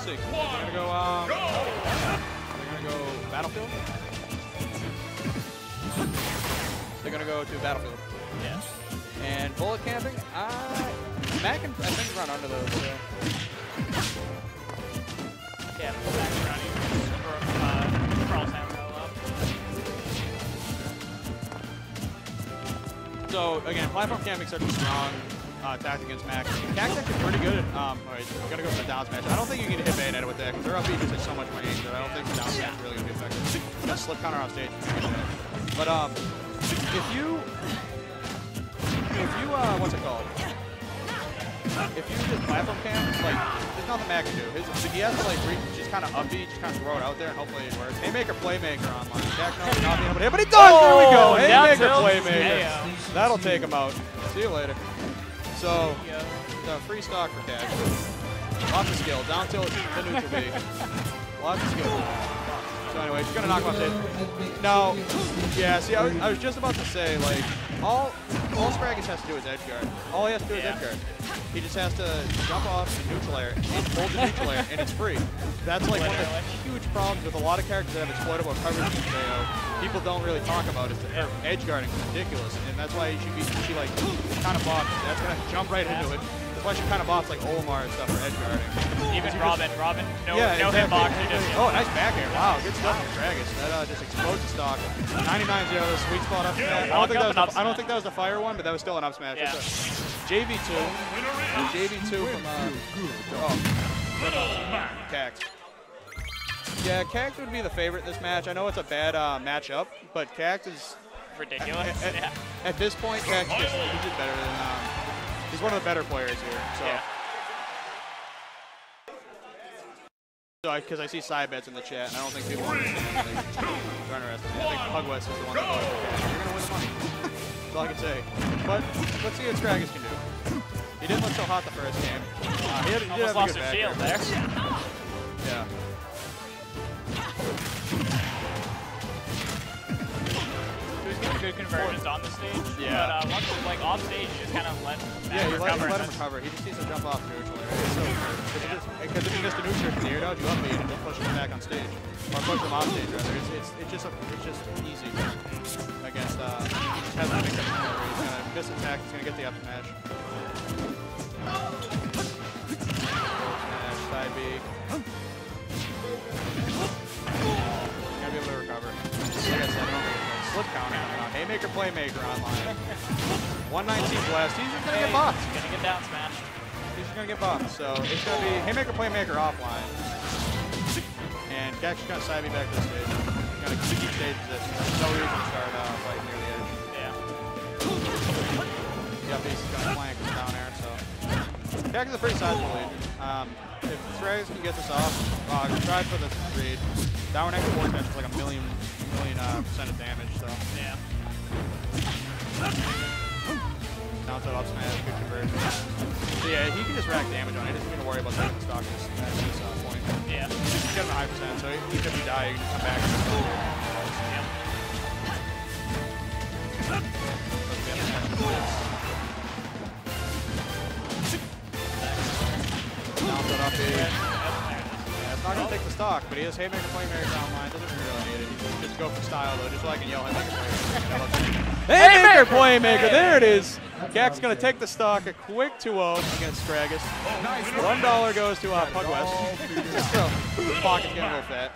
see. They're gonna go. Um, they're gonna go battlefield. They're gonna go to battlefield. Yeah. And bullet camping, uh, Mac can, I think, run under those. So. Yeah, back around you. Or, uh, Carl's hammer up. So again, platform camping such a strong uh, against Max. Cac's actually pretty good at, um, alright, we're gonna go for the down smash. I don't think you can hit Bayonetta with that, because their up B just has so much range that I don't think the down smash is really gonna be effective. Got slip counter off stage. But um, if you, if you, uh, what's it called? If you just platform camp, like, there's nothing Mac can do. His, he has to like reach, just kind of up B, just kind of throw it out there, and hopefully it works. Haymaker, Playmaker online. Jack no, not being able to hit, but he does! there we go! Oh, Haymaker. Playmaker. That'll take him out. See you later. So, the free stock for Cash. Lots of skill. Down tilt to neutral B. Lots of skill. So anyway, she's gonna knock him off stage. Now, yeah, see, I was, I was just about to say, like, all all Scaggus has to do is edge guard. All he has to do Yeah. is edge guard. He just has to jump off the neutral air and hold the neutral air, and it's free. That's like one of the huge problems with a lot of characters that have exploitable coverage in KO. People don't really talk about it. Edge guarding is ridiculous, and that's why she be she like kind of bots. That's gonna jump right into it. That's why she kind of bots like Olimar and stuff for edge guarding. Even just- Robin. Robin, no, yeah, no exactly. hitbox. Oh, nice back air. Wow, good stuff from Dragus. That uh, just explodes the stock. 99-0, sweet spot up smash. I don't, think that was the, I don't think that was the fire one, but that was still an up smash. Yeah. It's a JV2. JV2 from uh, oh, Cax. Yeah, Cax would be the favorite in this match. I know it's a bad uh, matchup, but Cax is ridiculous. at, yeah. at this point, Cax just, he's just better than um, he's one of the better players here. So. Yeah. So, because I, see side bets in the chat, and I don't think people understand. Like, they're underestimating. I think Pug West is the one that voted. You're gonna win the money. That's all I can say. But let's see what Scaggus can do. He didn't look so hot the first game. Uh, he, had, he did Almost have a lost good his back shield there. Yeah. Was getting conversions on the stage. Yeah. But uh, once like off stage, he just kind of let Yeah, you let, recover. you let him recover. He just needs to jump off neutral area. So. Because if he missed a neutral from the air dodge, you up me and just push him back on stage. Or push him off stage, rather. It's, it's, it's, just, a, it's just easy against, uh, he just has to make that recovery. He's going to miss attack, he's going to get the up smash. Smash, side B. Haymaker, playmaker online. 119 blast. He's just gonna get boxed. Gonna get down smash. He's just gonna get boxed. So it's gonna be Haymaker, playmaker offline. And Gax is gonna side me back to the stage. He's gonna keep stage position. There's no reason to start uh, fighting near the edge. Yeah. Yeah, he's gonna flank us down there. So Gax is a pretty sizable lead. Um, if Threads can get this off, uh, try for the read. Down next force match is like a million, million uh, percent of damage. So Yeah. To up smash, good conversion. So yeah, he can just rack damage on it. He doesn't need to worry about taking the stock at this, at this uh, point. Yeah. He's got him a high percent, so even if you die, you can come back. And still do it. Yeah. Let's get him. Down to up B. Yep, there it is. Yeah, it's not going to take the stock, but he has Haymaker, Playmaker online. Doesn't really need it. He just go for style, though, just so I can yell Haymaker, Playmaker. Haymaker, Playmaker! There it is! Gak's going to take the stock, a quick 2-0 against Scaggus. $1 goes to uh, Pug West. just so pocket's getting a little fat.